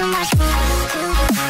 too much.